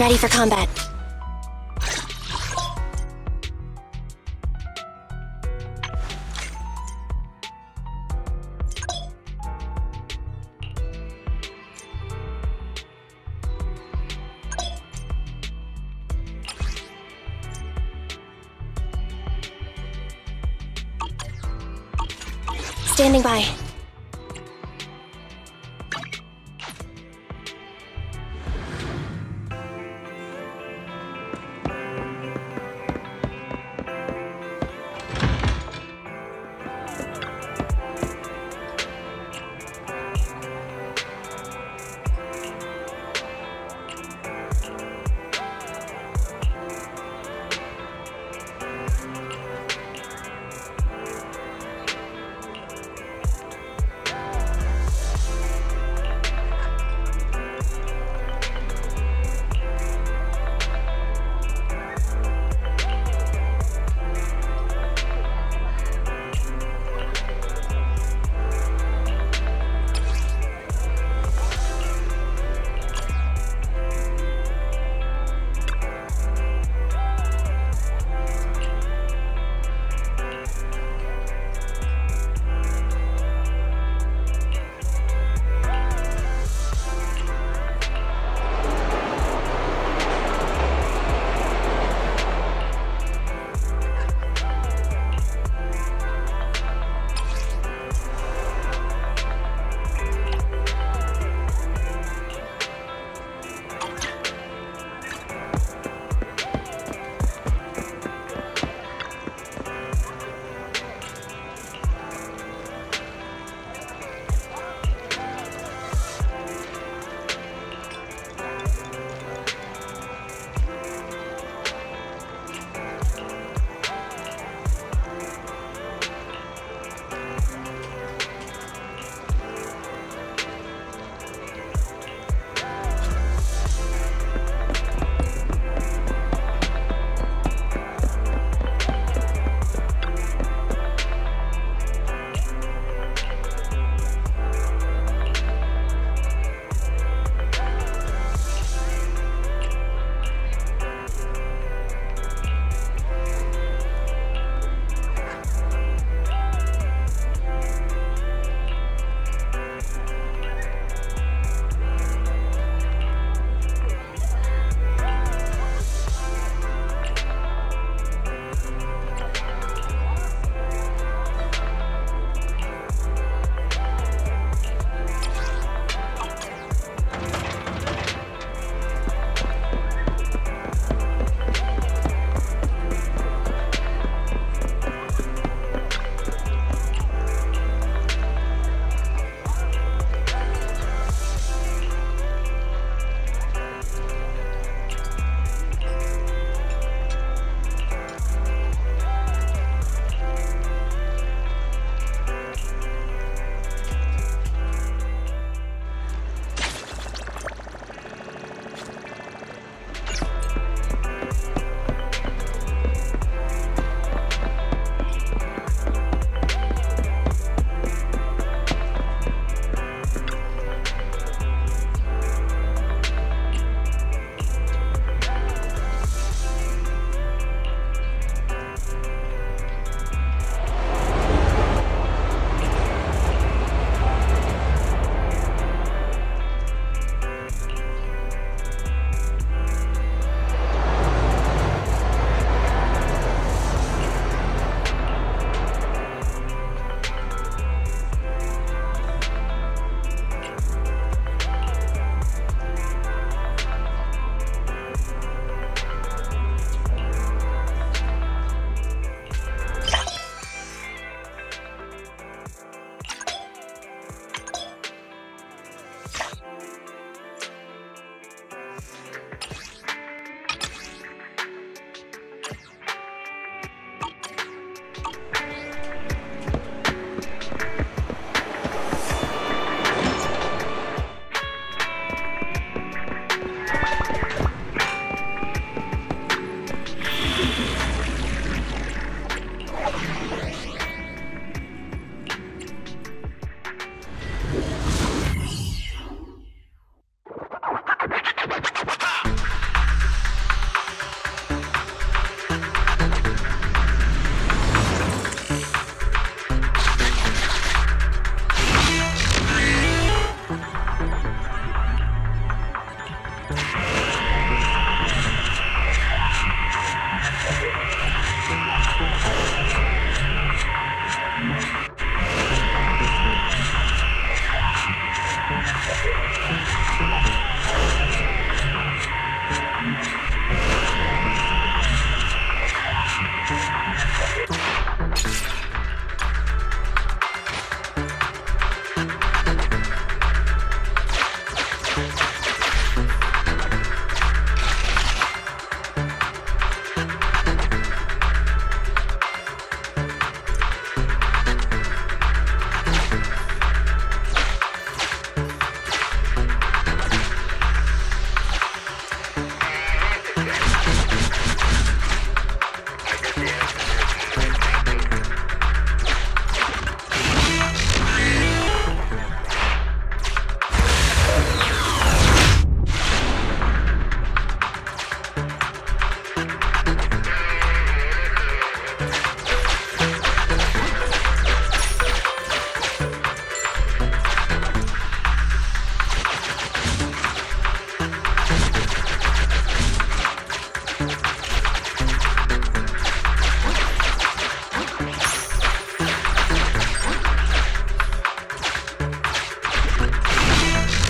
Ready for combat. Standing by.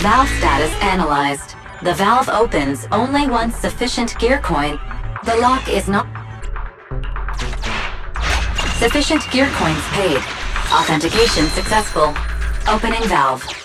Valve status analyzed. The valve opens only once sufficient gear coin. The lock is not... Sufficient gear coins paid. Authentication successful. Opening valve.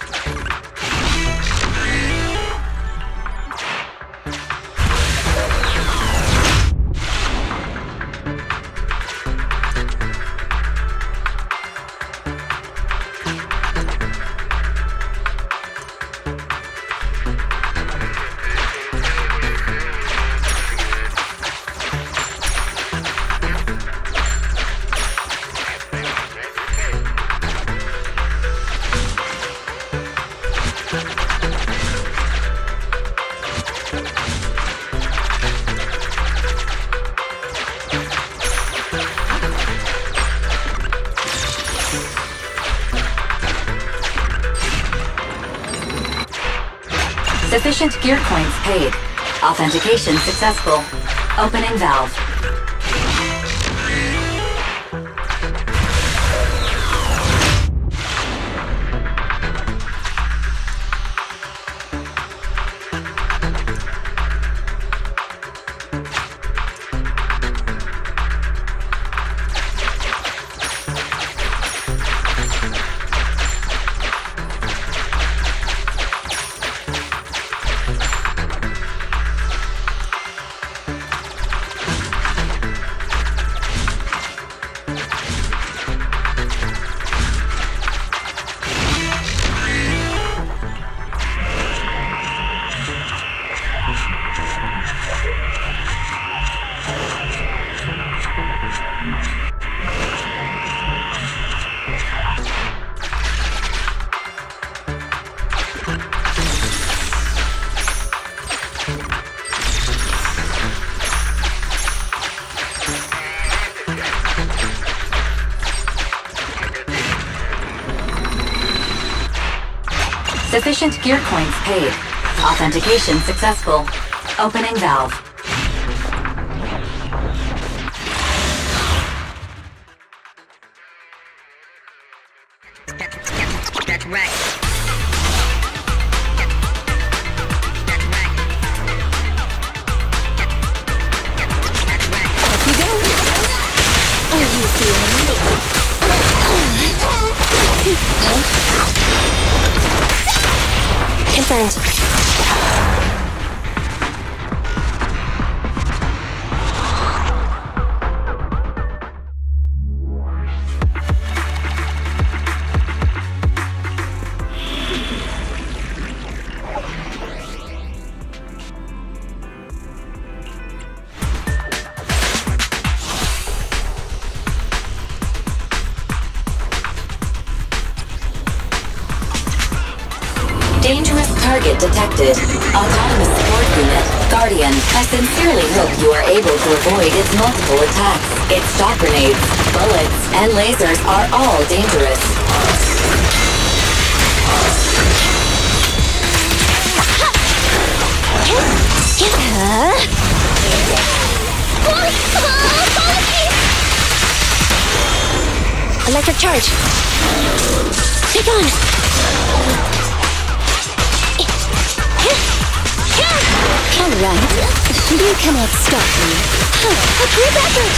Sufficient gear coins paid. Authentication successful. Opening valve. Sufficient gear coins paid. Authentication successful. Opening valve. Right. You cannot stop me. A group effort.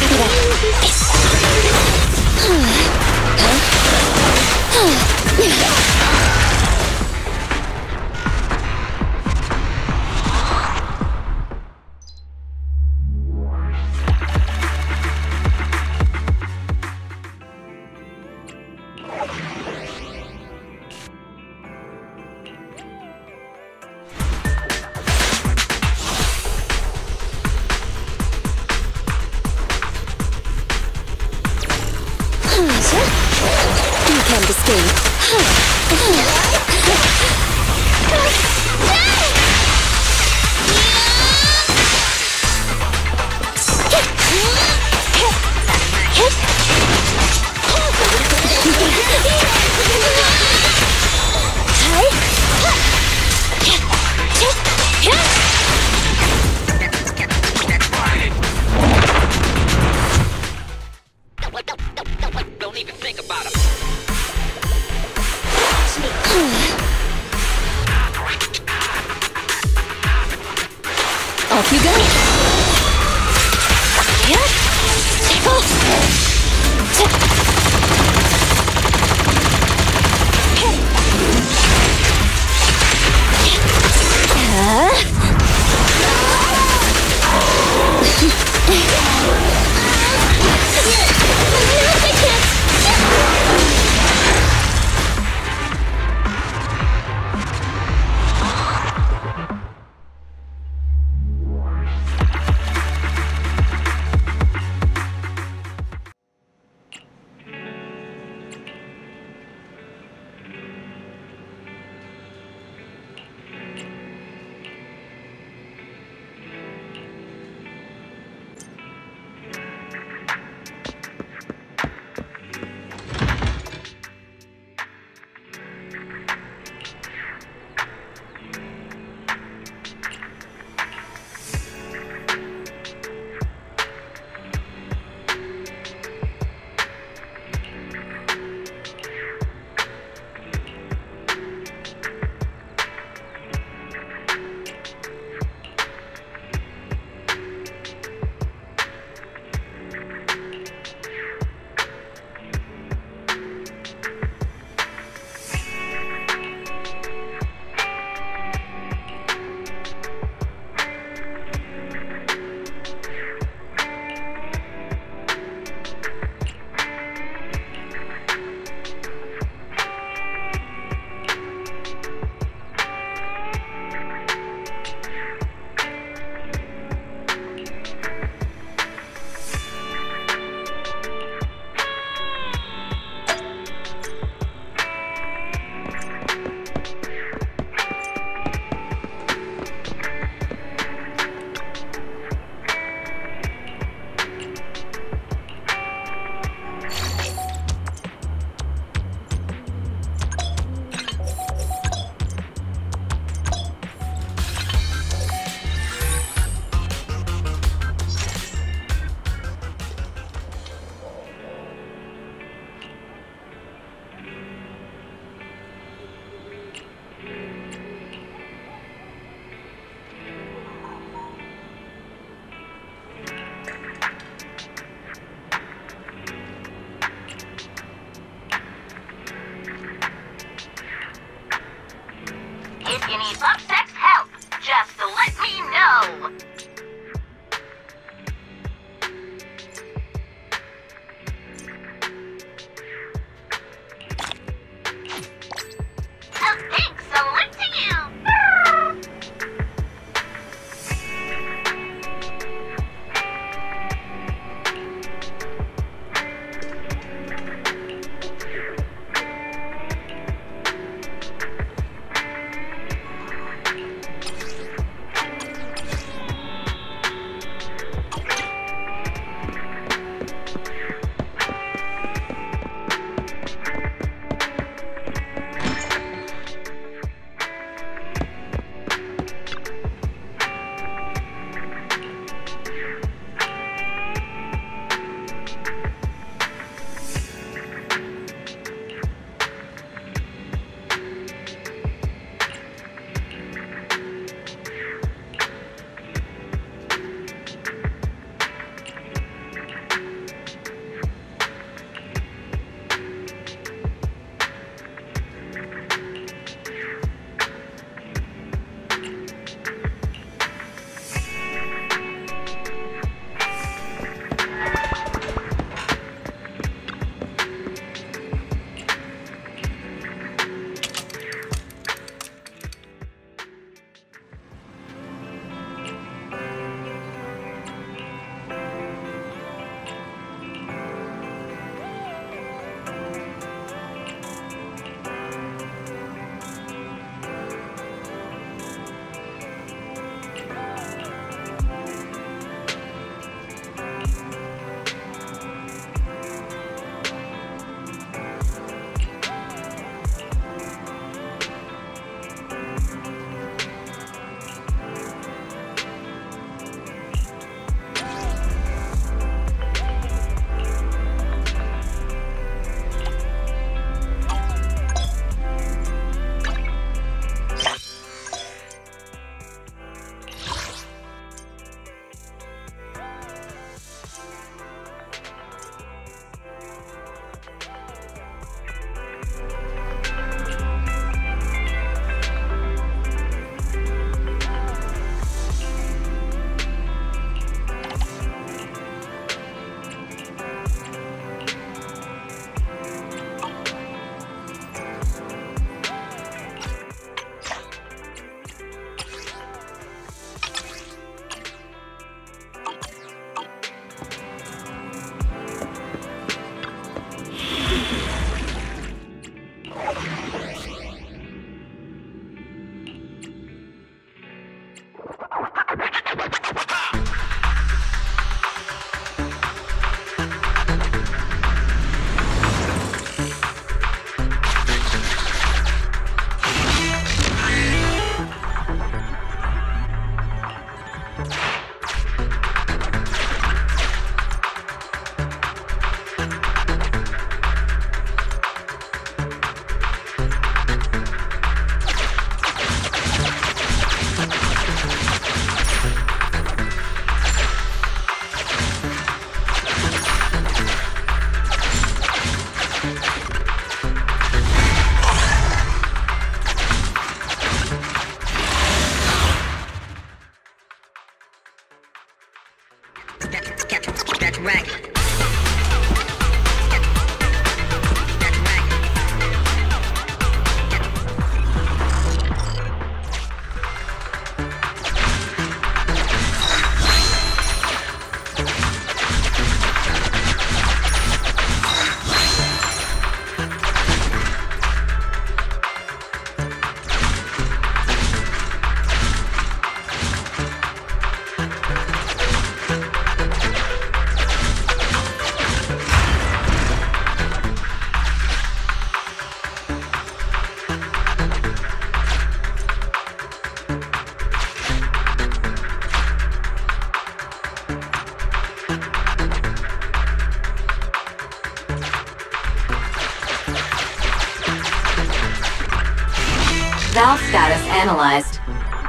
Copy that. You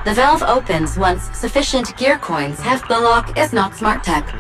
The valve opens once sufficient gear coins have the lock is not smart tech.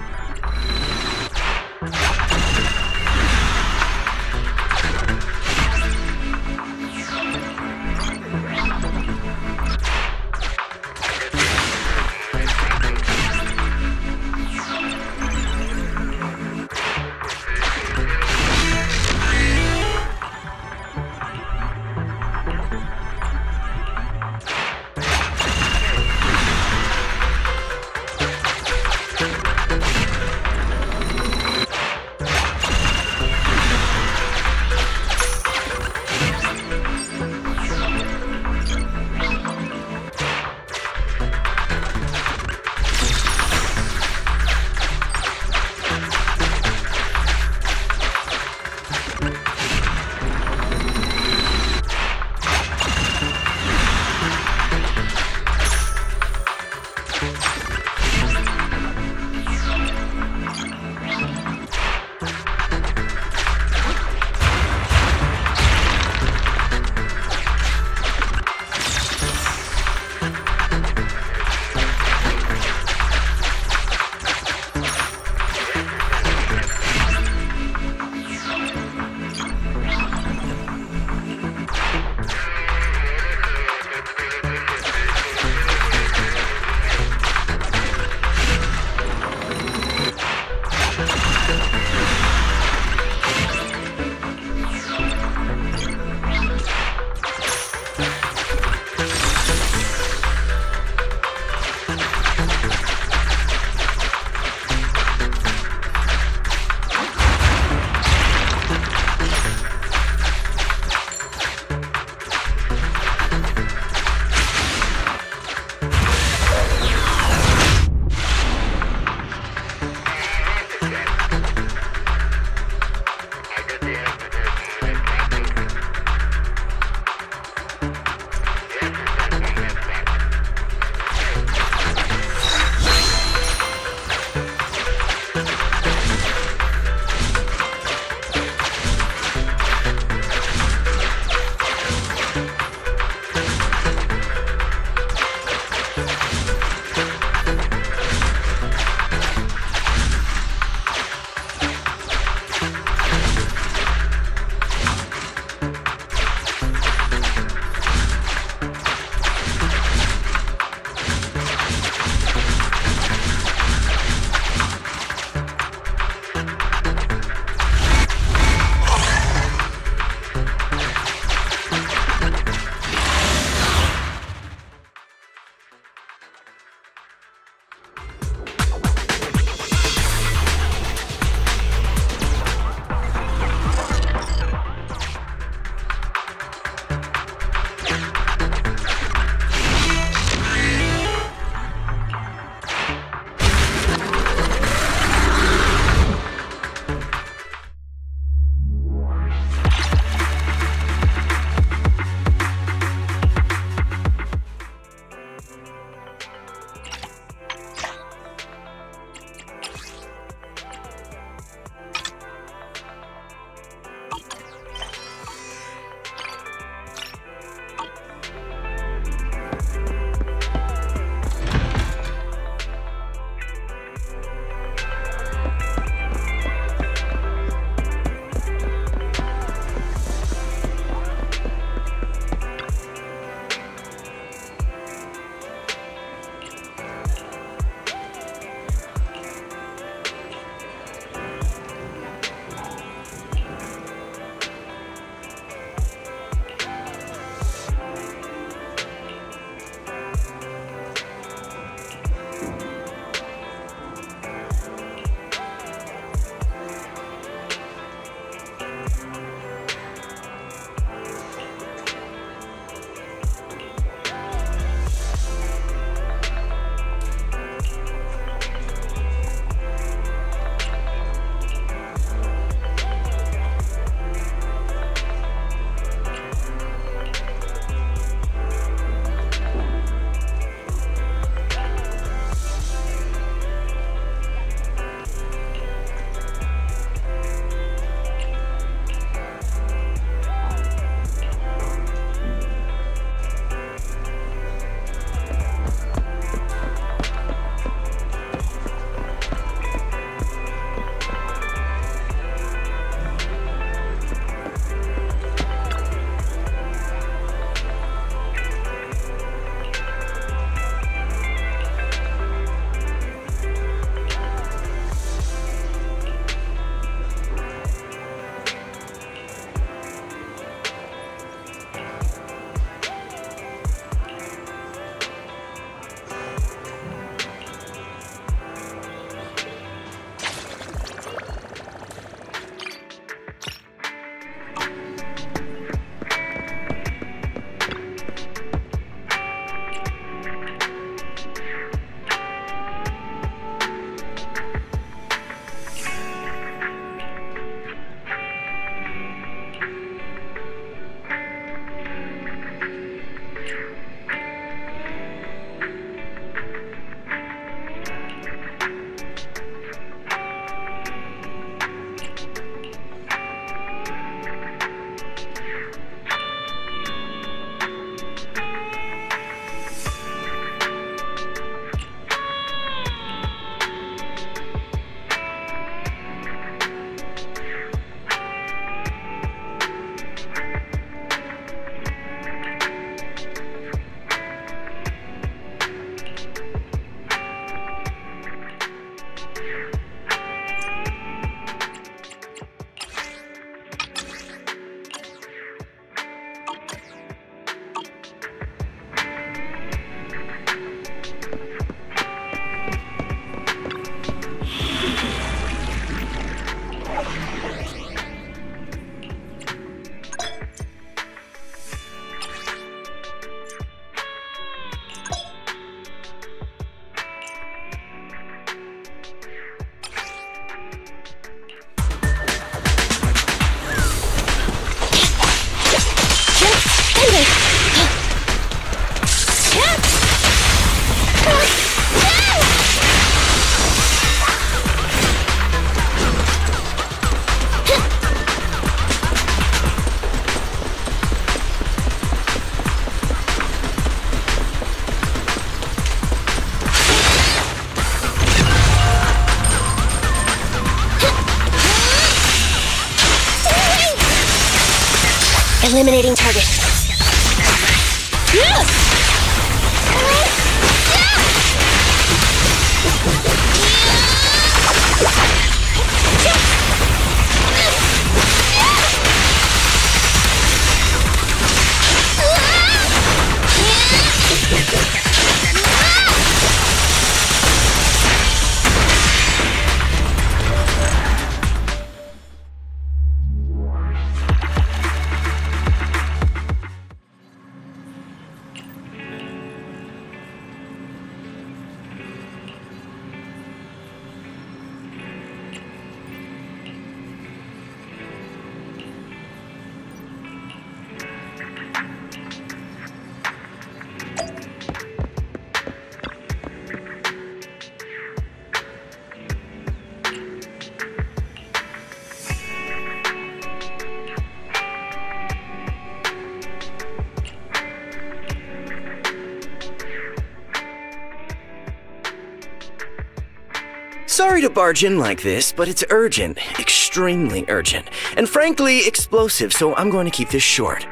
Barge in like this, but it's urgent, extremely urgent, and frankly explosive, so I'm going to keep this short.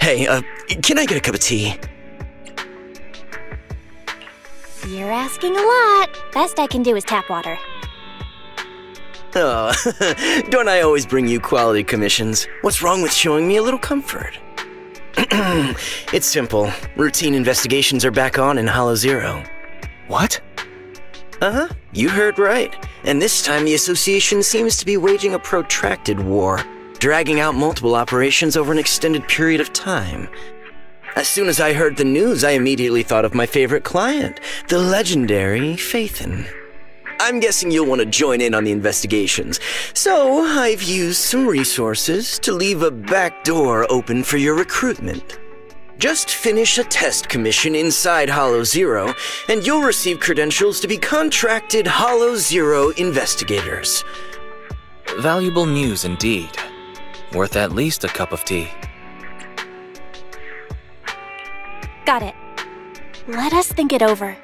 Hey, uh, can I get a cup of tea? You're asking a lot. Best I can do is tap water. Oh, don't I always bring you quality commissions? What's wrong with showing me a little comfort? it's simple. Routine investigations are back on in Hollow Zero. What? Uh huh, you heard right. And this time the Association seems to be waging a protracted war, dragging out multiple operations over an extended period of time. As soon as I heard the news, I immediately thought of my favorite client, the legendary Phaethon. I'm guessing you'll want to join in on the investigations, so I've used some resources to leave a back door open for your recruitment. Just finish a test commission inside Hollow Zero, and you'll receive credentials to be contracted Hollow Zero investigators. Valuable news indeed. Worth at least a cup of tea. Got it. Let us think it over.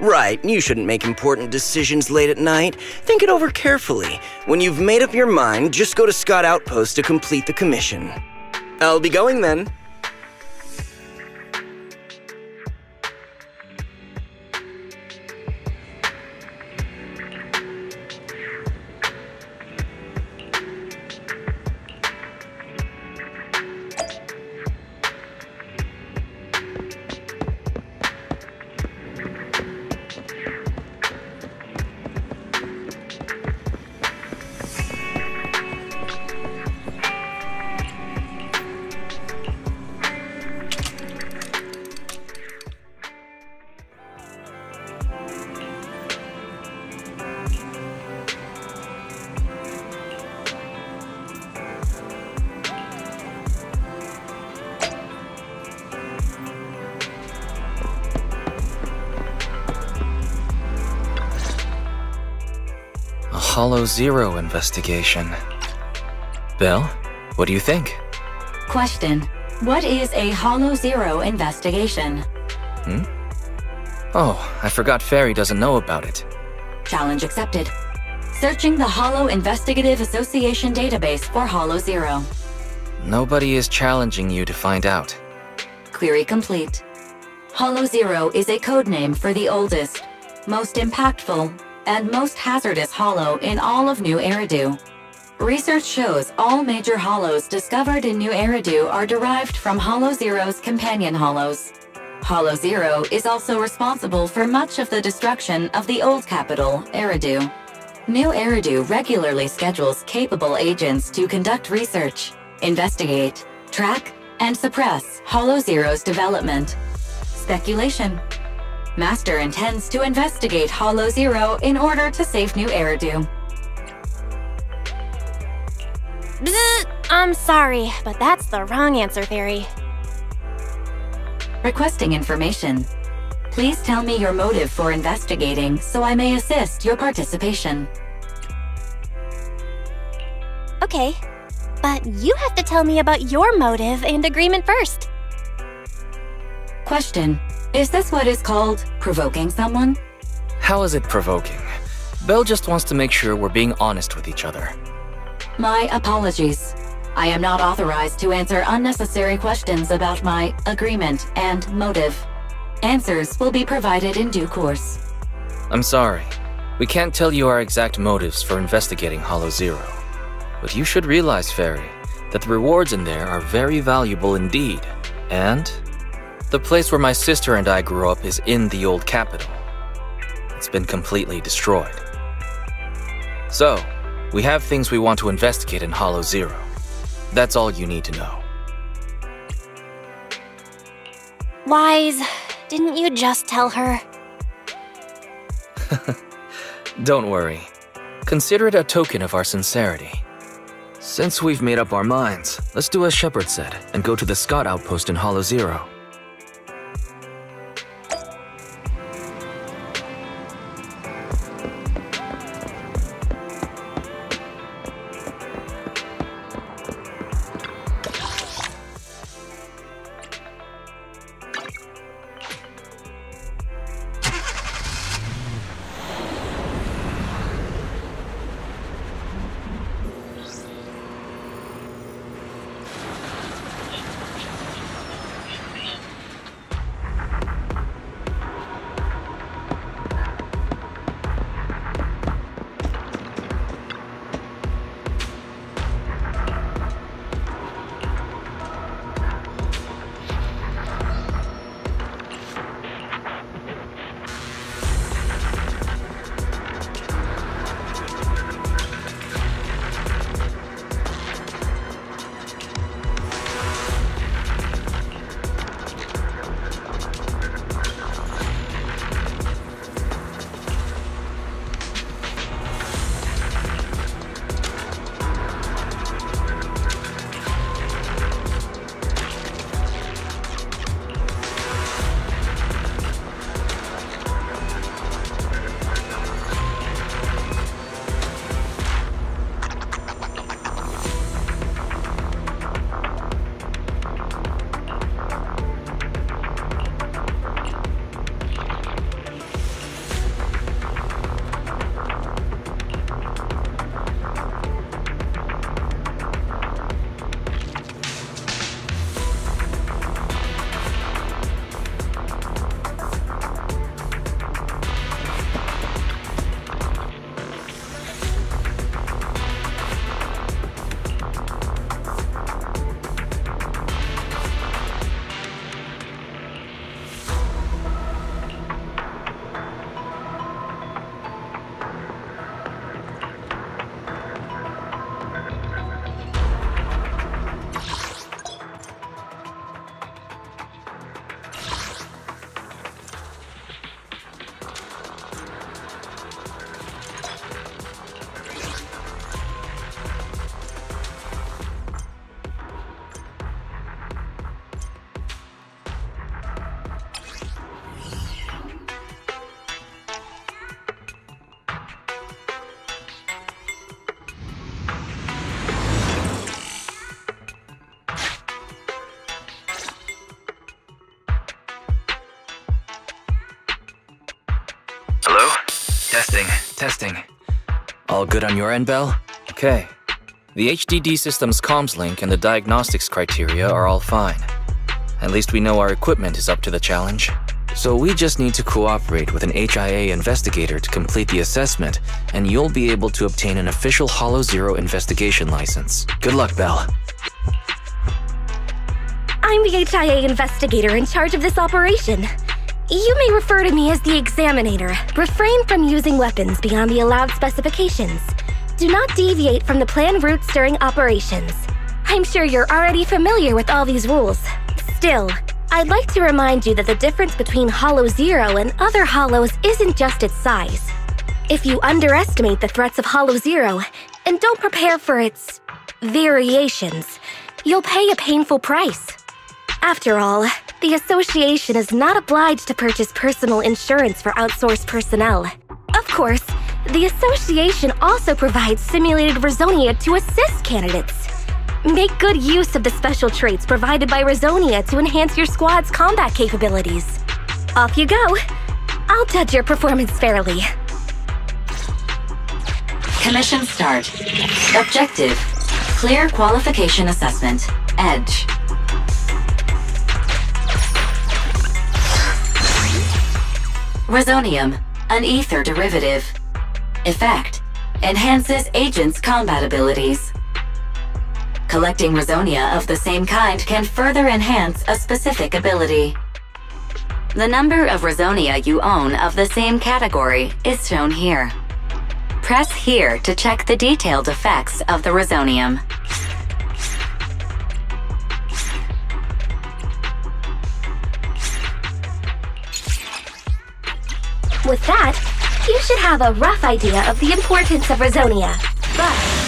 Right, you shouldn't make important decisions late at night. Think it over carefully. When you've made up your mind, just go to Scott Outpost to complete the commission. I'll be going then. Hollow Zero investigation. Belle, what do you think? Question. What is a Hollow Zero investigation? Hmm? Oh, I forgot Fairy doesn't know about it. Challenge accepted. Searching the Hollow Investigative Association database for Hollow Zero. Nobody is challenging you to find out. Query complete. Hollow Zero is a code name for the oldest, most impactful, and most hazardous hollow in all of New Eridu. Research shows all major hollows discovered in New Eridu are derived from Hollow Zero's companion hollows. Hollow Zero is also responsible for much of the destruction of the old capital, Eridu. New Eridu regularly schedules capable agents to conduct research, investigate, track, and suppress Hollow Zero's development. Speculation. Master intends to investigate Hollow Zero in order to save New Eridu. I'm sorry, but that's the wrong answer, Fairy. Requesting information. Please tell me your motive for investigating so I may assist your participation. Okay, but you have to tell me about your motive and agreement first. Question. Is this what is called provoking someone? How is it provoking? Belle just wants to make sure we're being honest with each other. My apologies. I am not authorized to answer unnecessary questions about my agreement and motive. Answers will be provided in due course. I'm sorry. We can't tell you our exact motives for investigating Hollow Zero. But you should realize, Fairy, that the rewards in there are very valuable indeed. And the place where my sister and I grew up is in the old capital. It's been completely destroyed. So, we have things we want to investigate in Hollow Zero. That's all you need to know. Wise, didn't you just tell her? Don't worry. Consider it a token of our sincerity. Since we've made up our minds, let's do as Shepherd said and go to the Scott outpost in Hollow Zero. All good on your end, Belle? Okay. The HDD system's comms link and the diagnostics criteria are all fine. At least we know our equipment is up to the challenge. So we just need to cooperate with an HIA investigator to complete the assessment, and you'll be able to obtain an official Hollow Zero investigation license. Good luck, Belle. I'm the HIA investigator in charge of this operation. You may refer to me as the Examinator. Refrain from using weapons beyond the allowed specifications. Do not deviate from the planned routes during operations. I'm sure you're already familiar with all these rules. Still, I'd like to remind you that the difference between Hollow Zero and other Hollows isn't just its size. If you underestimate the threats of Hollow Zero and don't prepare for its variations, you'll pay a painful price. After all, the Association is not obliged to purchase personal insurance for outsourced personnel. Of course, the Association also provides simulated Resonia to assist candidates. Make good use of the special traits provided by Resonia to enhance your squad's combat capabilities. Off you go. I'll judge your performance fairly. Commission start. Objective. Clear qualification assessment. Edge. Resonium, an ether derivative. Effect. Enhances agent's combat abilities. Collecting Resonia of the same kind can further enhance a specific ability. The number of Resonia you own of the same category is shown here. Press here to check the detailed effects of the Resonium. With that, you should have a rough idea of the importance of Resonia. But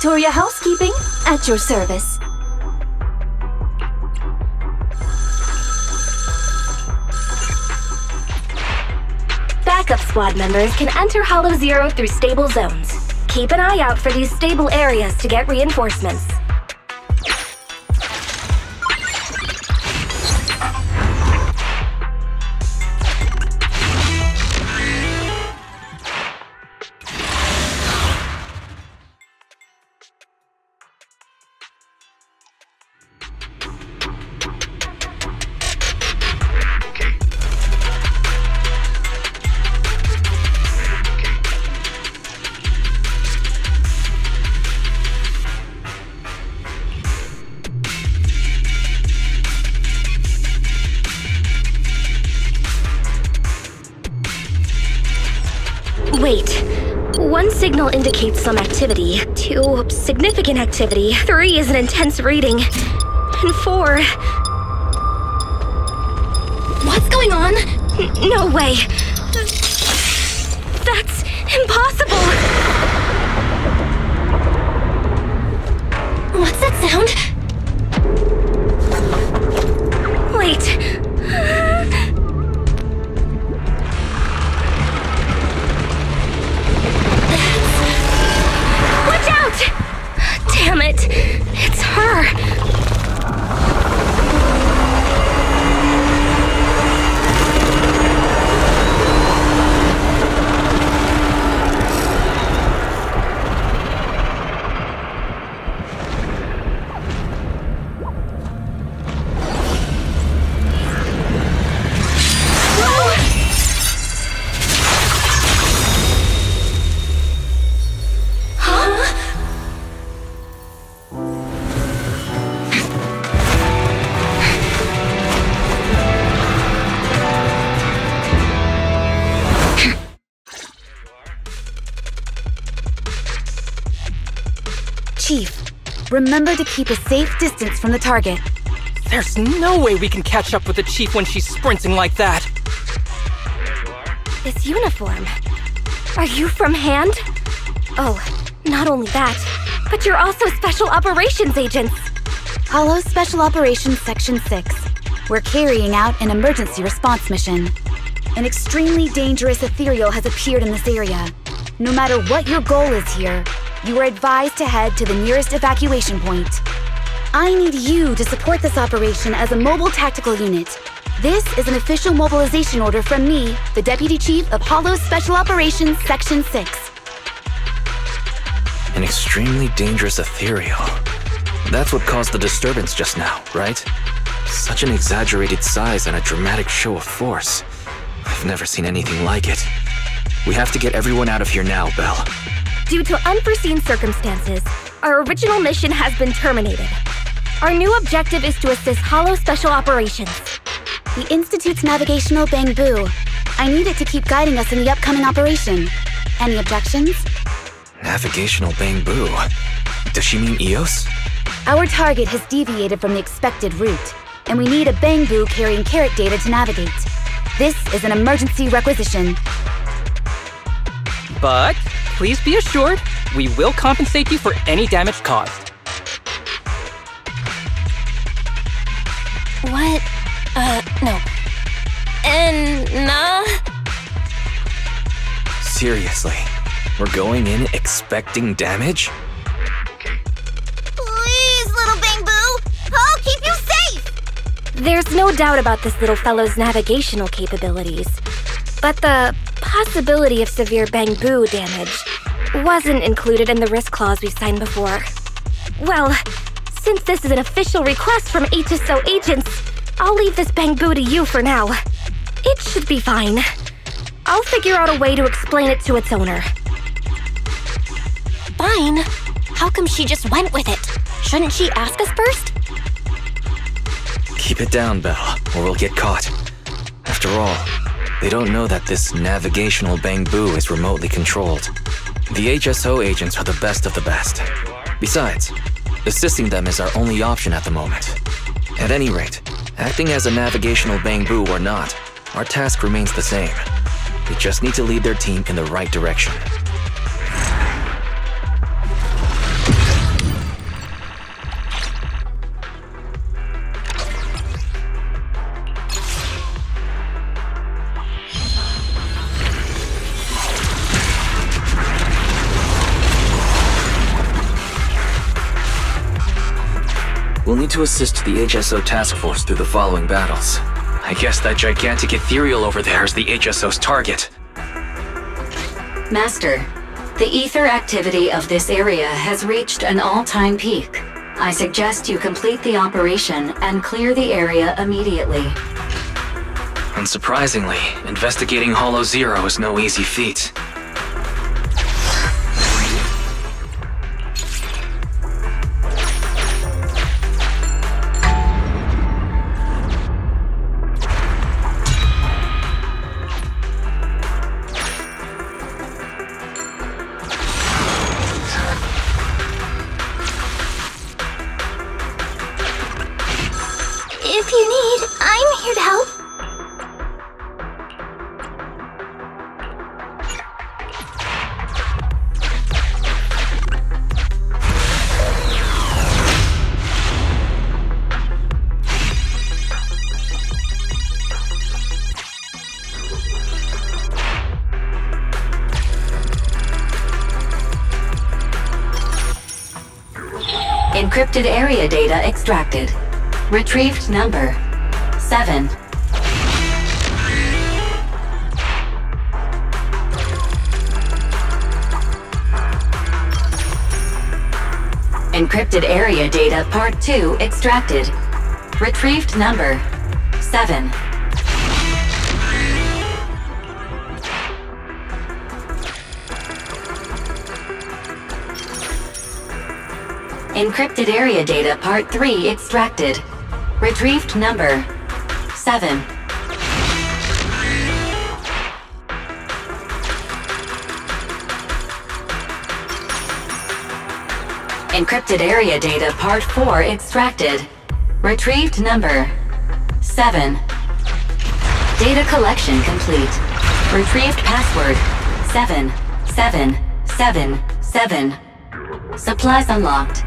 Victoria Housekeeping, at your service. Backup squad members can enter Hollow Zero through stable zones. Keep an eye out for these stable areas to get reinforcements. Indicates some activity. Two, significant activity. Three is an intense reading. And four... What's going on? N- no way. Remember to keep a safe distance from the target. There's no way we can catch up with the Chief when she's sprinting like that. This uniform. Are you from Hand? Oh, not only that, but you're also Special Operations agents. Hollow Special Operations Section 6. We're carrying out an emergency response mission. An extremely dangerous ethereal has appeared in this area. No matter what your goal is here, you are advised to head to the nearest evacuation point. I need you to support this operation as a mobile tactical unit. This is an official mobilization order from me, the Deputy Chief of Hollow Special Operations Section 6. An extremely dangerous ethereal. That's what caused the disturbance just now, right? Such an exaggerated size and a dramatic show of force. I've never seen anything like it. We have to get everyone out of here now, Belle. Due to unforeseen circumstances, our original mission has been terminated. Our new objective is to assist Hollow Special Operations. The Institute's navigational Bangboo. I need it to keep guiding us in the upcoming operation. Any objections? Navigational Bangboo. Does she mean Eous? Our target has deviated from the expected route, and we need a Bangboo carrying carrot data to navigate. This is an emergency requisition. But please be assured, we will compensate you for any damage caused. What? Uh, no. And nah. Seriously, we're going in expecting damage? Please, little Bangboo! I'll keep you safe! There's no doubt about this little fellow's navigational capabilities. But the possibility of severe Bangboo damage wasn't included in the risk clause we signed before. Well, since this is an official request from HSO agents, I'll leave this Bangboo to you for now. It should be fine. I'll figure out a way to explain it to its owner. Fine. How come she just went with it? Shouldn't she ask us first? Keep it down, Belle, or we'll get caught. After all, they don't know that this navigational Bangboo is remotely controlled. The HSO agents are the best of the best. Besides, assisting them is our only option at the moment. At any rate, acting as a navigational Bangboo or not, our task remains the same. We just need to lead their team in the right direction. Need to assist the HSO task force through the following battles. I guess that gigantic ethereal over there is the HSO's target. Master, the ether activity of this area has reached an all-time peak. I suggest you complete the operation and clear the area immediately. Unsurprisingly, investigating Hollow Zero is no easy feat. Encrypted area data extracted. Retrieved number 7. Encrypted area data part 2 extracted. Retrieved number 7. Encrypted area data part 3 extracted. Retrieved number 7. Encrypted area data part 4 extracted. Retrieved number 7. Data collection complete. Retrieved password 7777. Supplies unlocked.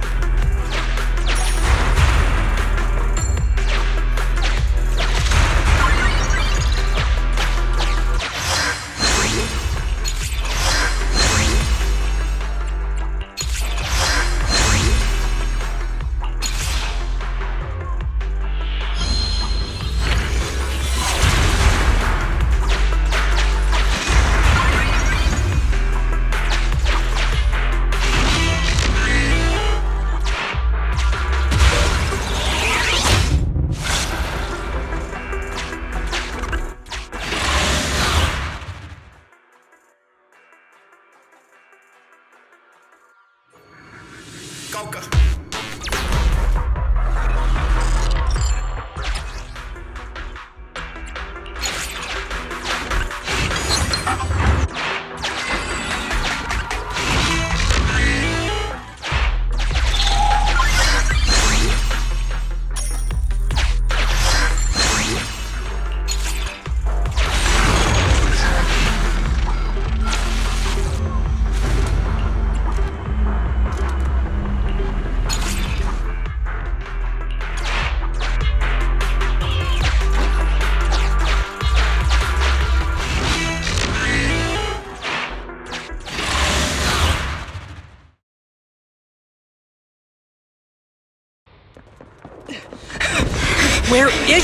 Where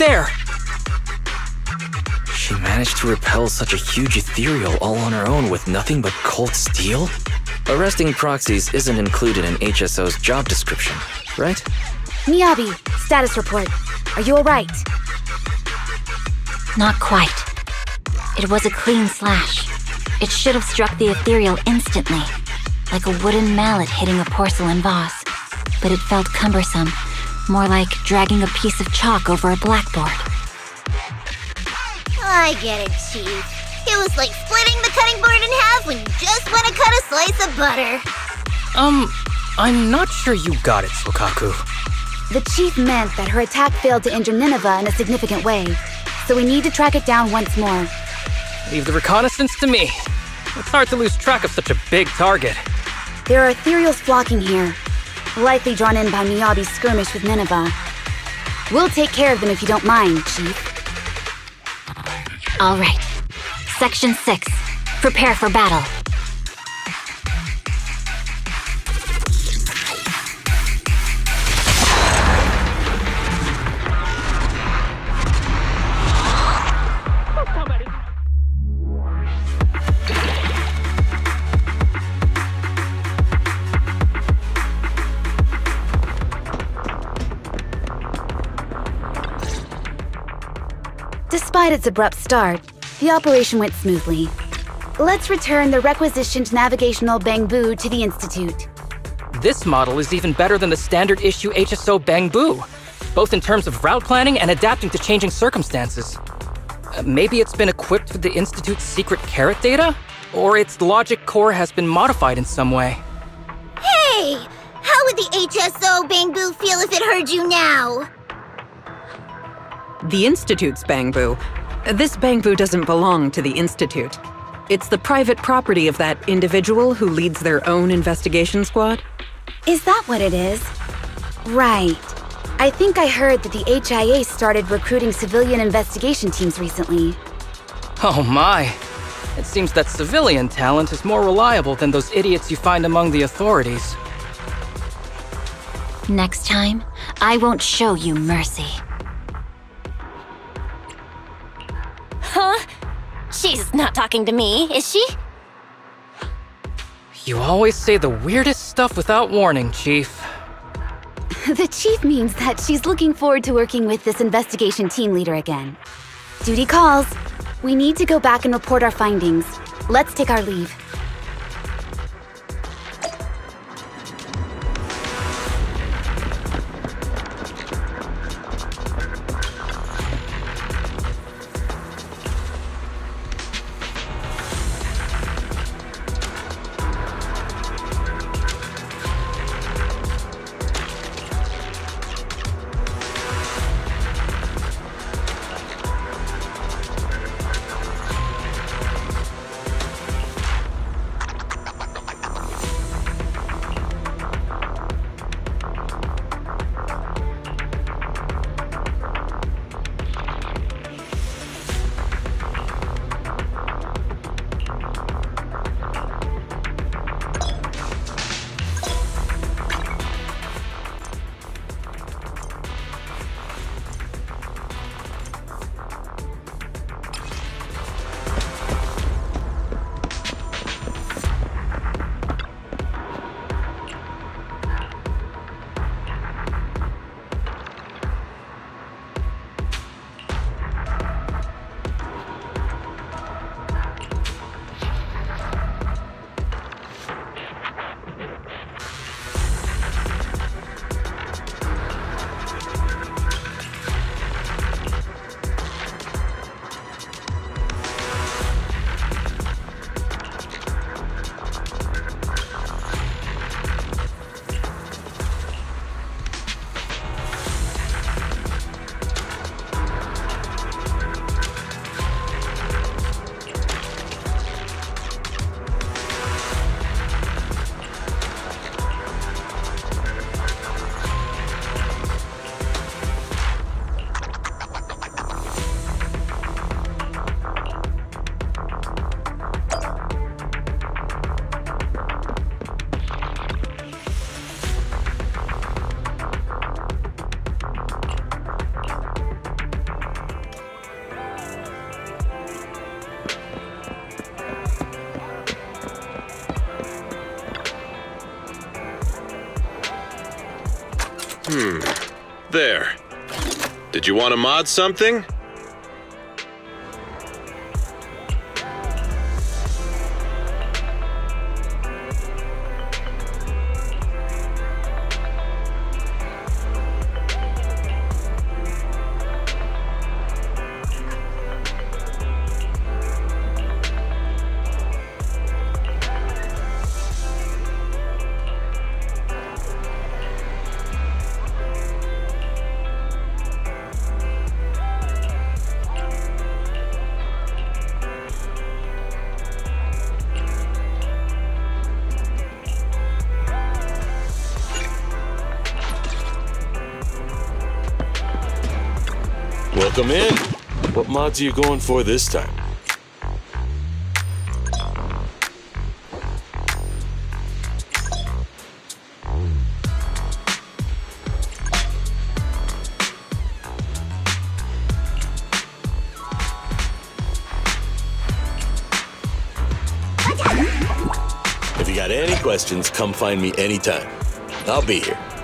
there. She managed to repel such a huge ethereal all on her own with nothing but cold steel? Arresting proxies isn't included in HSO's job description, right? Miyabi, status report. Are you alright? Not quite. It was a clean slash. It should have struck the ethereal instantly, like a wooden mallet hitting a porcelain vase. But it felt cumbersome, more like dragging a piece of chalk over a blackboard. I get it, Chief. It was like splitting the cutting board in half when you just want to cut a slice of butter. Um, I'm not sure you got it, Soukaku. The chief meant that her attack failed to injure Nineveh in a significant way, so we need to track it down once more. Leave the reconnaissance to me. It's hard to lose track of such a big target. There are ethereals flocking here, likely drawn in by Miyabi's skirmish with Nineveh. We'll take care of them if you don't mind, Chief. All right. Section 6. Prepare for battle. Despite its abrupt start, the operation went smoothly. Let's return the requisitioned navigational Bangboo to the Institute. This model is even better than the standard issue HSO Bangboo, both in terms of route planning and adapting to changing circumstances. Uh, maybe it's been equipped with the Institute's secret carrot data? Or its logic core has been modified in some way. Hey! How would the HSO Bangboo feel if it heard you now? The Institute's Bangboo. This Bangboo doesn't belong to the Institute. It's the private property of that individual who leads their own investigation squad. Is that what it is? Right. I think I heard that the HIA started recruiting civilian investigation teams recently. Oh my. It seems that civilian talent is more reliable than those idiots you find among the authorities. Next time, I won't show you mercy. Huh? She's not talking to me, is she? You always say the weirdest stuff without warning, Chief. the chief means that she's looking forward to working with this investigation team leader again. Duty calls. We need to go back and report our findings. Let's take our leave. You want to mod something? What are you going for this time? If you got any questions, come find me anytime. I'll be here.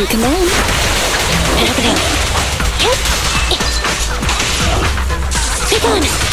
You command. Happening. Pick on.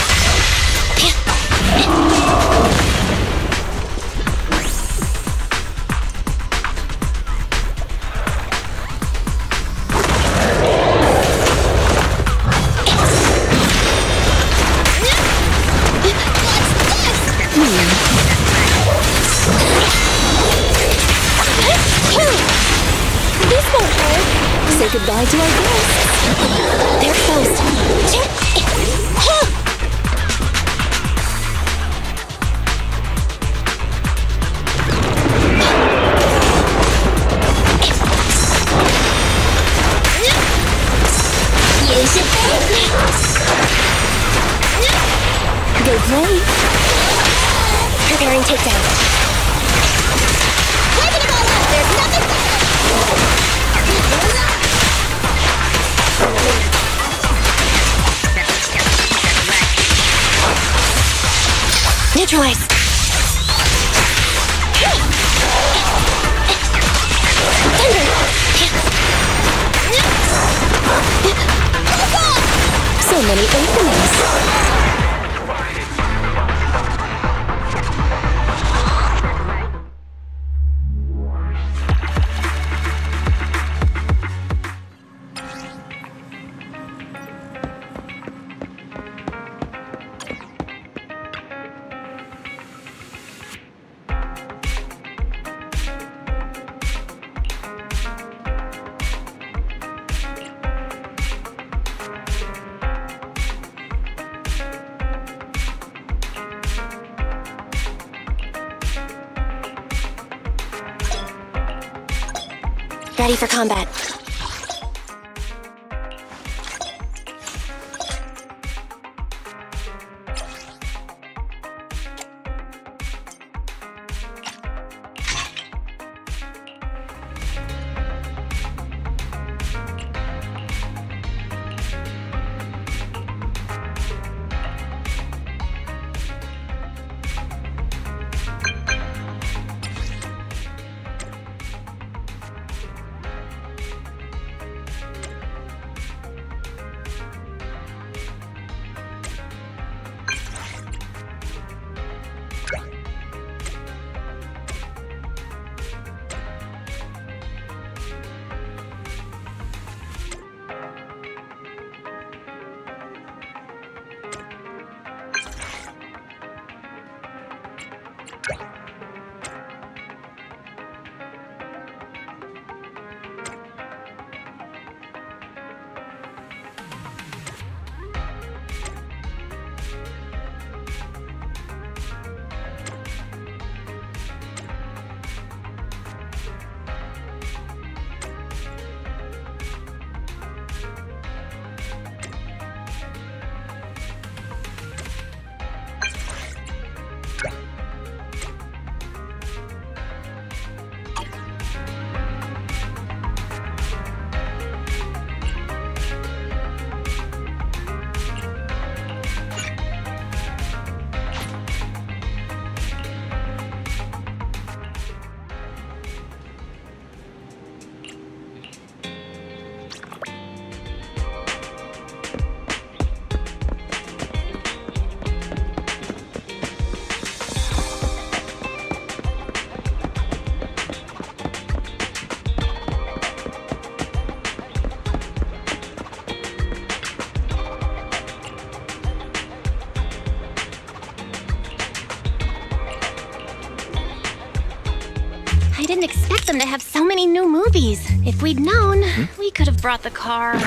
Movies. If we'd known, we could have brought the car.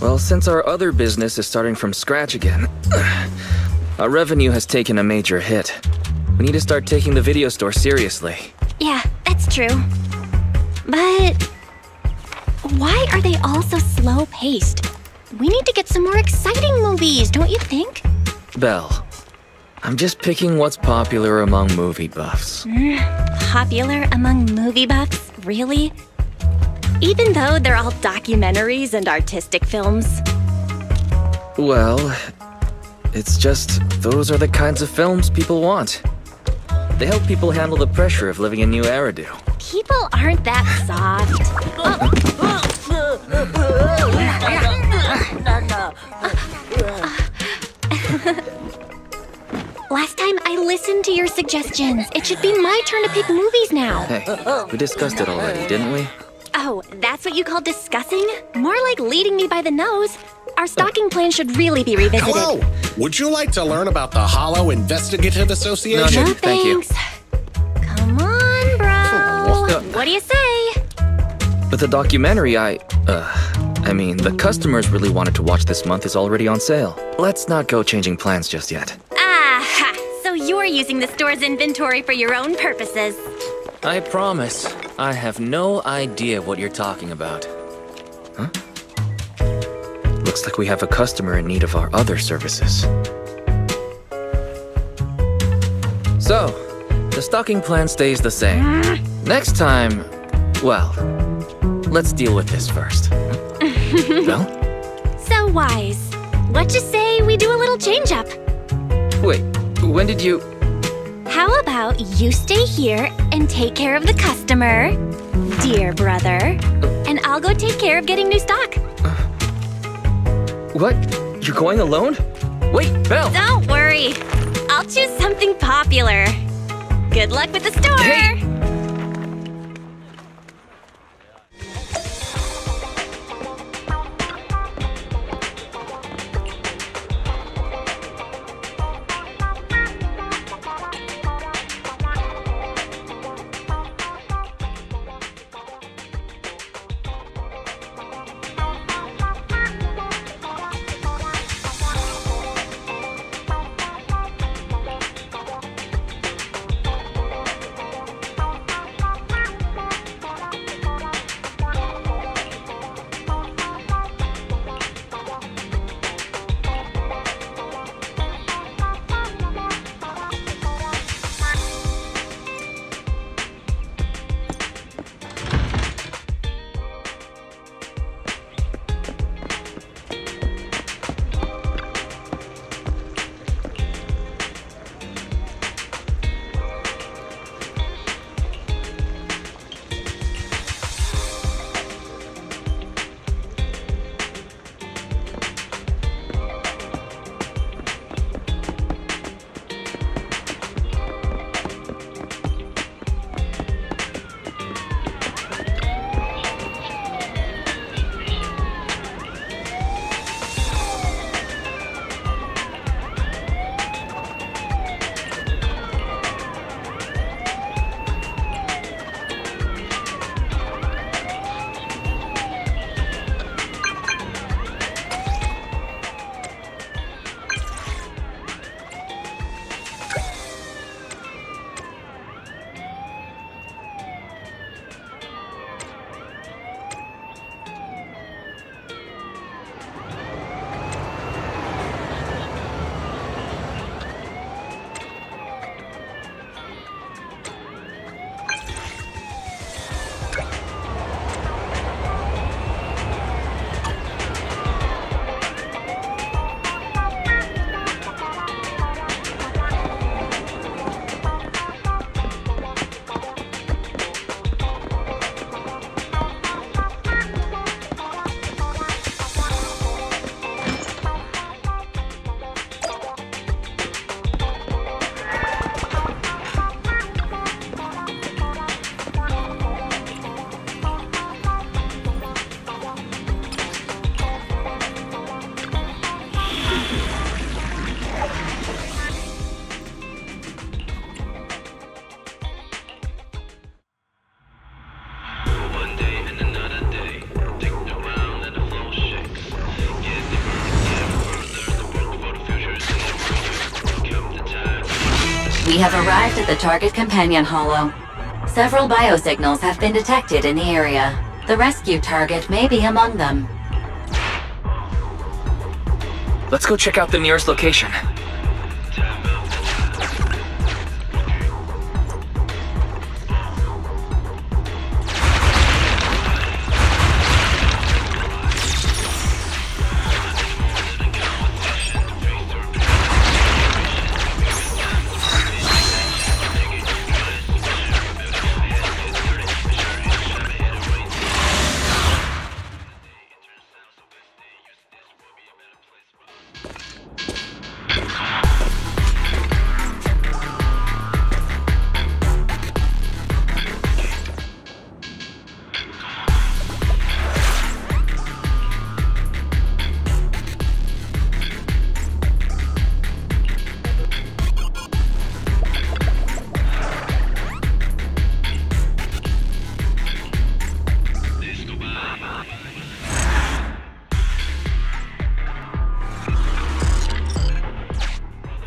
Well, since our other business is starting from scratch again, our revenue has taken a major hit. We need to start taking the video store seriously. Yeah, that's true. But why are they all so slow paced? We need to get some more exciting movies, don't you think? Belle, I'm just picking what's popular among movie buffs. Mm, Popular among movie buffs, really? Even though they're all documentaries and artistic films. Well, It's just, those are the kinds of films people want. They help people handle the pressure of living in New Eridu. People aren't that soft. Last time I listened to your suggestions. It should be my turn to pick movies now. Hey, we discussed it already, didn't we? Oh, that's what you call discussing? More like leading me by the nose. Our stocking plan should really be revisited. Hello! Would you like to learn about the Hollow Investigative Association? No, thank you. thanks. Come on, bro. What do you say? But the documentary I, uh, I mean, the customers really wanted to watch this month is already on sale. Let's not go changing plans just yet. Using the store's inventory for your own purposes. I promise, I have no idea what you're talking about. Huh? Looks like we have a customer in need of our other services. So, the stocking plan stays the same. Next time, well, let's deal with this first. Well, So Wise. What you say we do a little change up? wait, when did you... How about you stay here and take care of the customer, dear brother, and I'll go take care of getting new stock. What? You're going alone? Wait, Belle! Don't worry. I'll choose something popular. Good luck with the store. We have arrived at the target companion hollow. Several biosignals have been detected in the area. The rescue target may be among them. Let's go check out the nearest location.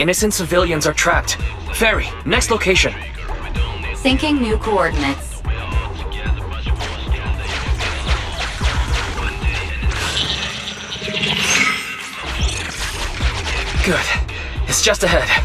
Innocent civilians are trapped. Fairy, next location. Syncing new coordinates. Good. It's just ahead.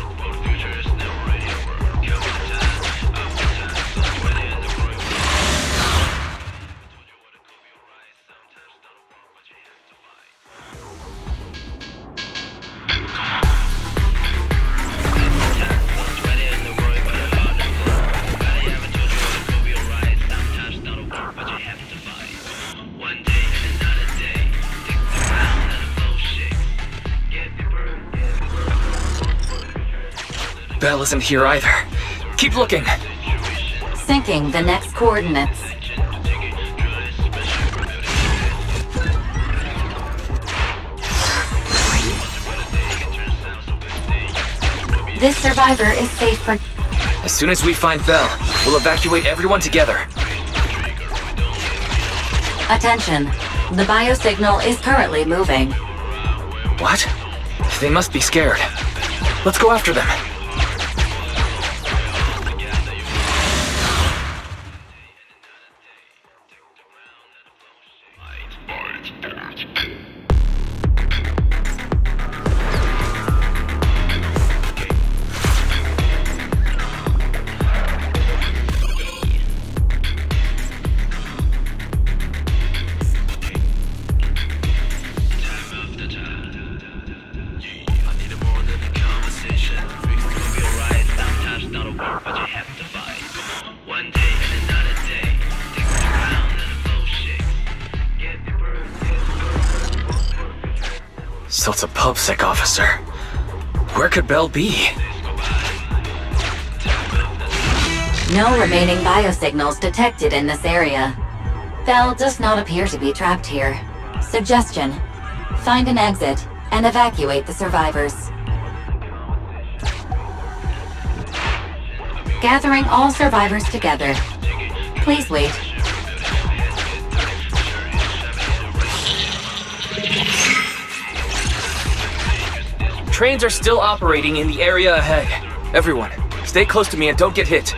Isn't here either. Keep looking. Syncing the next coordinates. This survivor is safe for... As soon as we find Belle, we'll evacuate everyone together. Attention. The biosignal is currently moving. What? They must be scared. Let's go after them. Could Belle be? No remaining biosignals detected in this area. Belle does not appear to be trapped here. Suggestion. Find an exit and evacuate the survivors. Gathering all survivors together. Please wait. Trains are still operating in the area ahead. Everyone, stay close to me and don't get hit.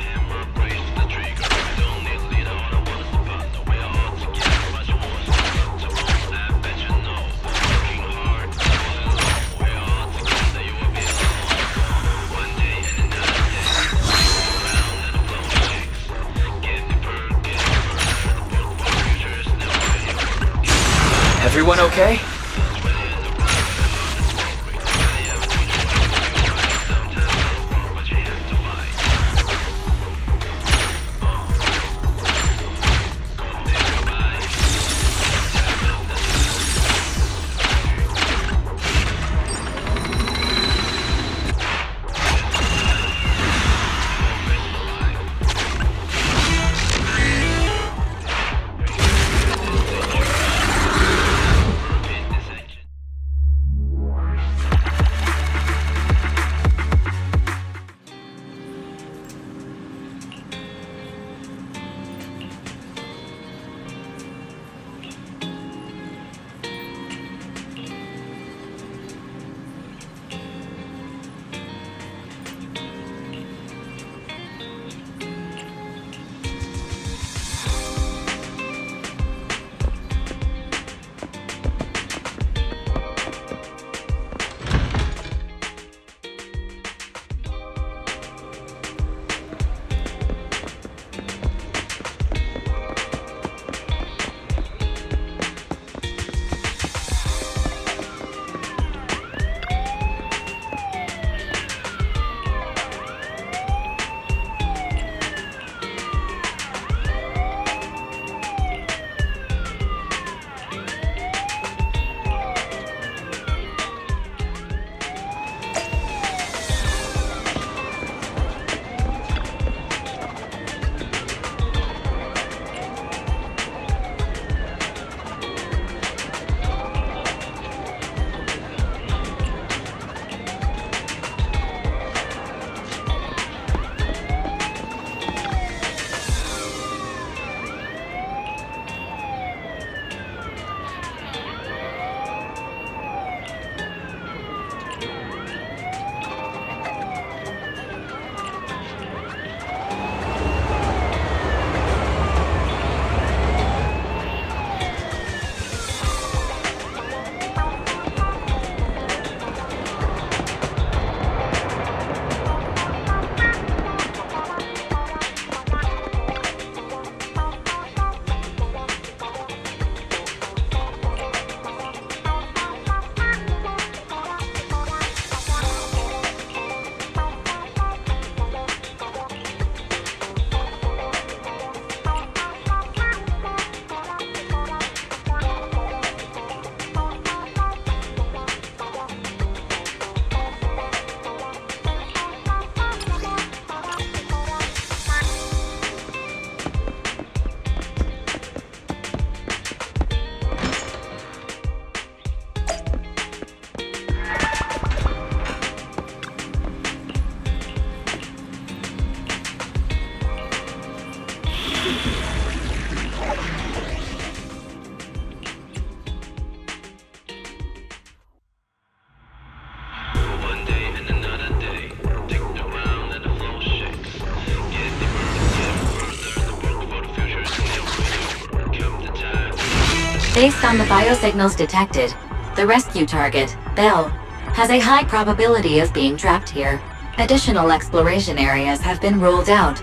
On the biosignals detected, the rescue target, Belle, has a high probability of being trapped here. Additional exploration areas have been ruled out.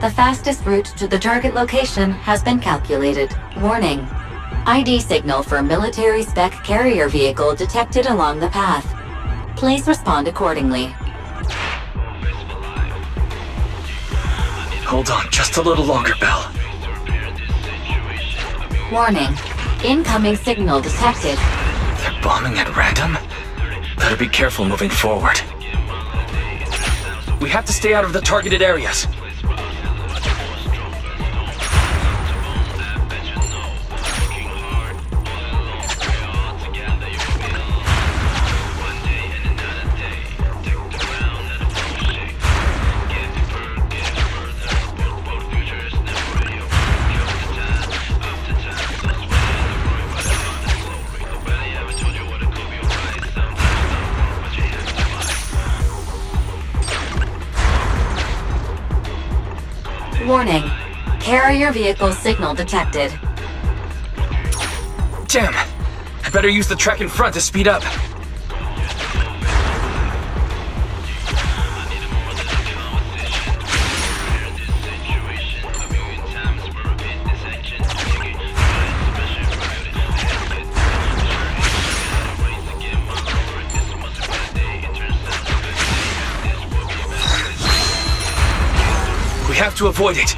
The fastest route to the target location has been calculated. Warning. ID signal for military spec carrier vehicle detected along the path. Please respond accordingly. Hold on just a little longer, Belle. Warning. Incoming signal detected. They're bombing at random? Better be careful moving forward. We have to stay out of the targeted areas. Vehicle signal detected. Damn! I better use the track in front to speed up. We have to avoid it.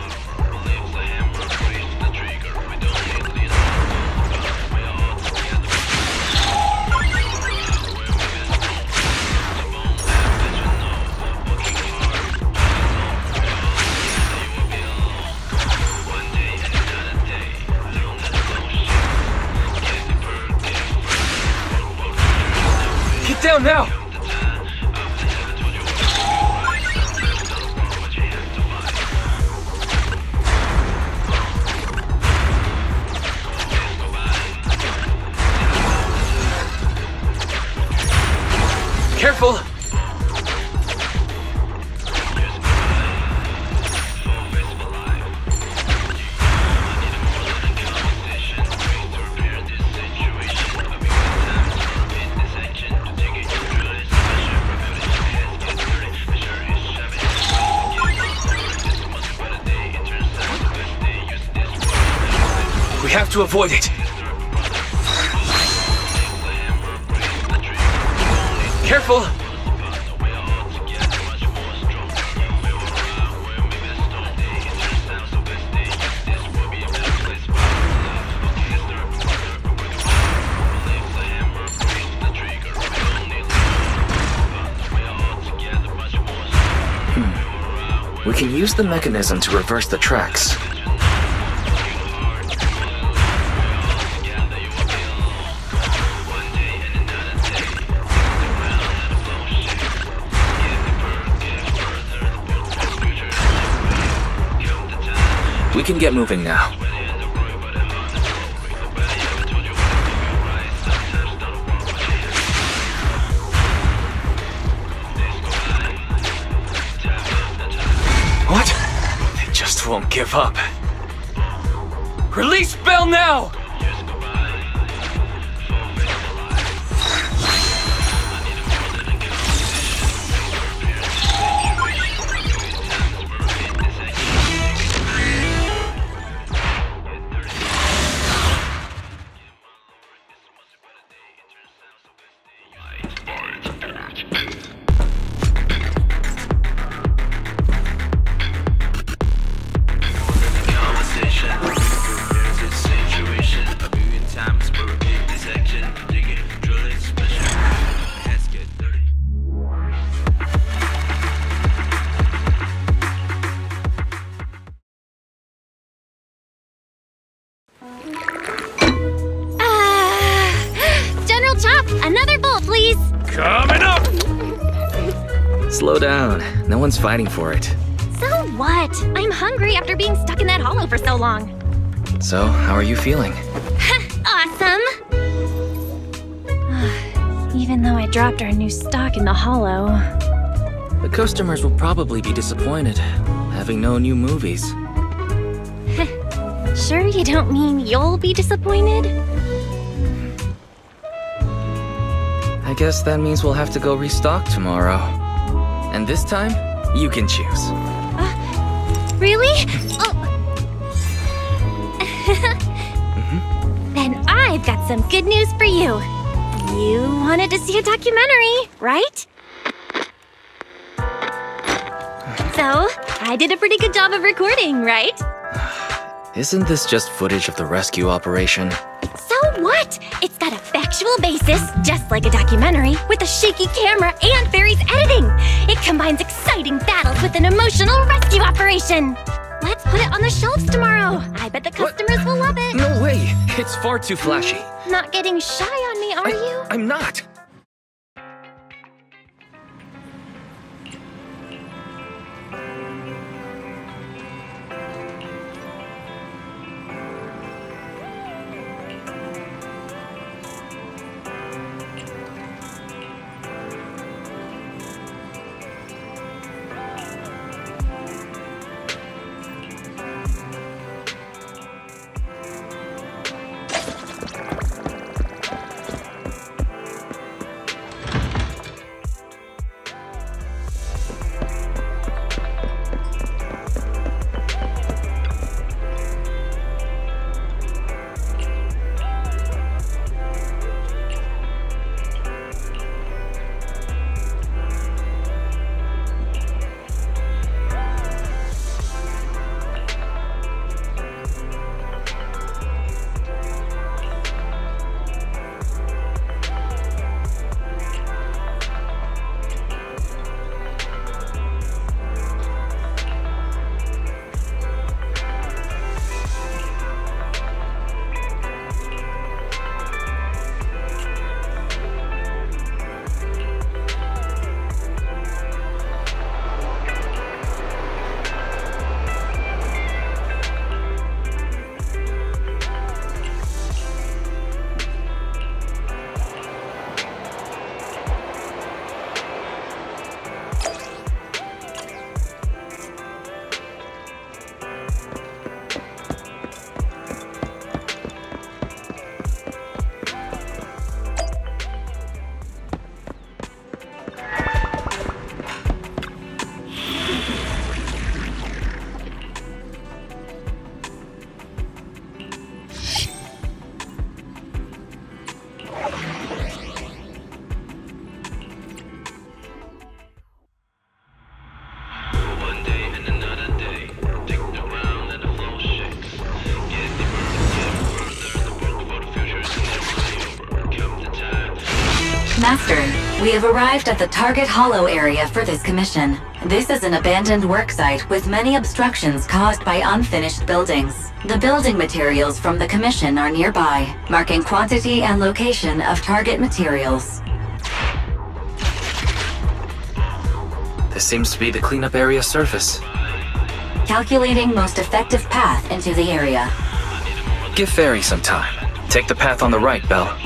To avoid it. Careful! Hmm. We can use the mechanism to reverse the tracks. Can get moving now. What? They just won't give up. Release Belle now! fighting for it. So what? I'm hungry after being stuck in that hollow for so long. So, how are you feeling? awesome! Even though I dropped our new stock in the hollow. The customers will probably be disappointed, having no new movies. sure you don't mean you'll be disappointed? I guess that means we'll have to go restock tomorrow. And this time, you can choose. Uh, really? Oh. Mm-hmm. then I've got some good news for you. You wanted to see a documentary, right? So, I did a pretty good job of recording, right? Isn't this just footage of the rescue operation? So what? It's got a factual basis, just like a documentary, with a shaky camera and. It combines exciting battles with an emotional rescue operation. Let's put it on the shelves tomorrow. I bet the customers will love it. No way! It's far too flashy. Not getting shy on me, are you? I'm not! Have arrived at the target hollow area for this commission. This is an abandoned worksite with many obstructions caused by unfinished buildings. The building materials from the commission are nearby, marking quantity and location of target materials. This seems to be the cleanup area surface. Calculating most effective path into the area. Give Fairy some time. Take the path on the right, Belle.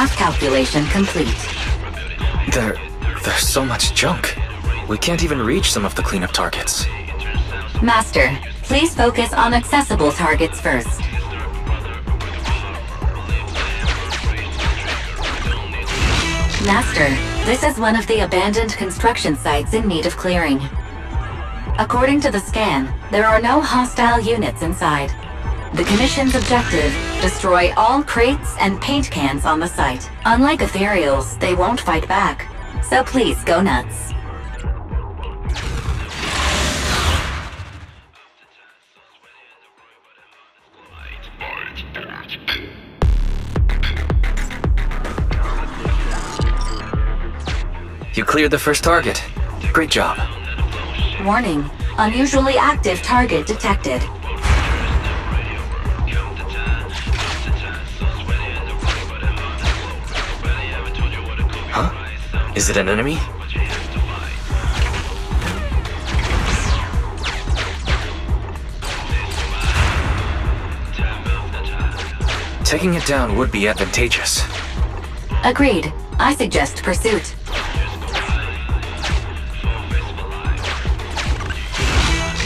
Path calculation complete. There... there's so much junk. We can't even reach some of the cleanup targets. Master, please focus on accessible targets first. Master, this is one of the abandoned construction sites in need of clearing. According to the scan, there are no hostile units inside. The Commission's objective, destroy all crates and paint cans on the site. Unlike ethereals, they won't fight back. So please go nuts. You cleared the first target. Great job. Warning, unusually active target detected. Is it an enemy? Taking it down would be advantageous. Agreed. I suggest pursuit.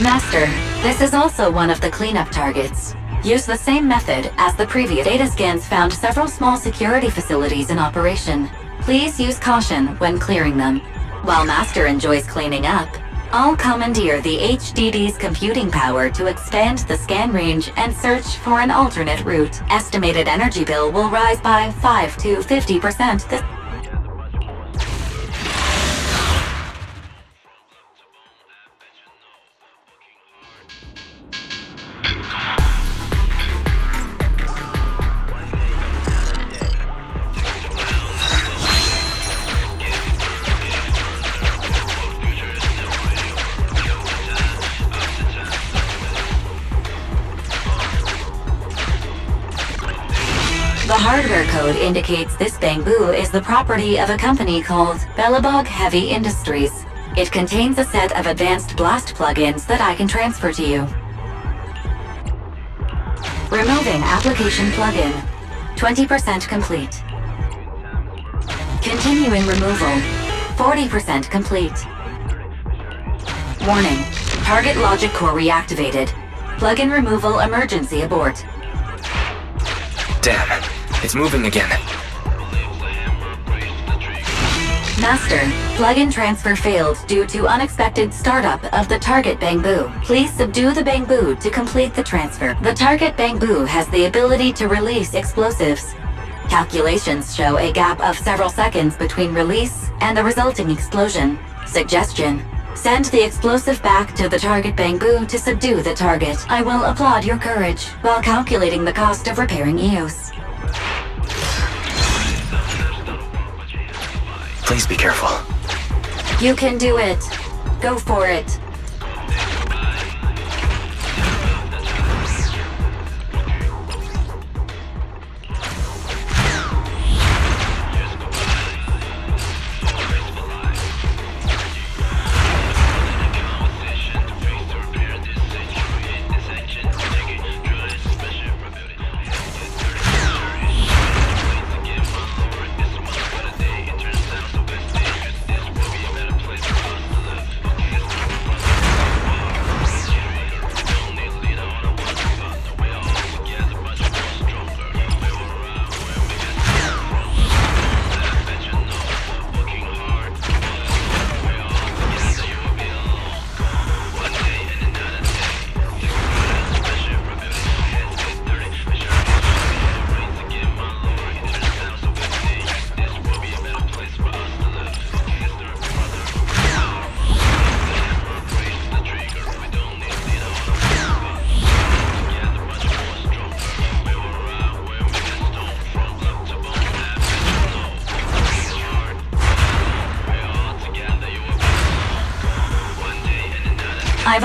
Master, this is also one of the cleanup targets. Use the same method as the previous data scans found several small security facilities in operation. Please use caution when clearing them. While Master enjoys cleaning up, I'll commandeer the HDD's computing power to expand the scan range and search for an alternate route. Estimated energy bill will rise by 5 to 50% this indicates this Bangboo is the property of a company called Belobog Heavy Industries. It contains a set of advanced blast plugins that I can transfer to you. Removing application plugin. 20% complete. Continuing removal. 40% complete. Warning. Target logic core reactivated. Plugin removal emergency abort. Damn, it's moving again. Master, plugin transfer failed due to unexpected startup of the target Bangboo. Please subdue the Bangboo to complete the transfer. The target Bangboo has the ability to release explosives. Calculations show a gap of several seconds between release and the resulting explosion. Suggestion. Send the explosive back to the target Bangboo to subdue the target. I will applaud your courage while calculating the cost of repairing Eous. Please be careful. You can do it. Go for it.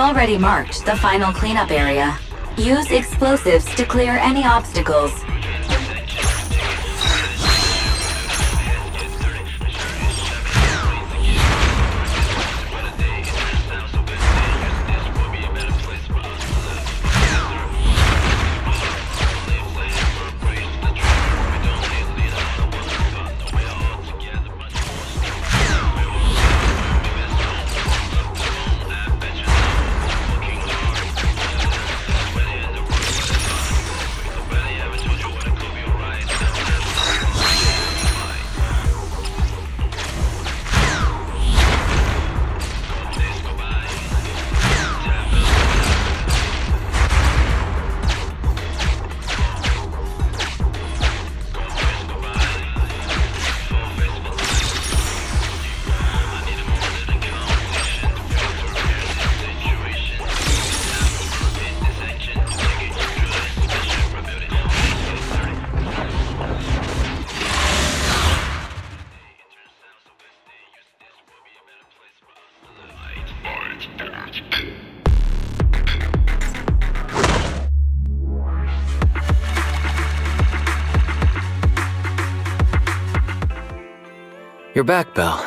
Already marked the final cleanup area. Use explosives to clear any obstacles. Back, Belle.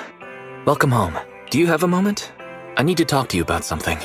Welcome home. Do you have a moment? I need to talk to you about something.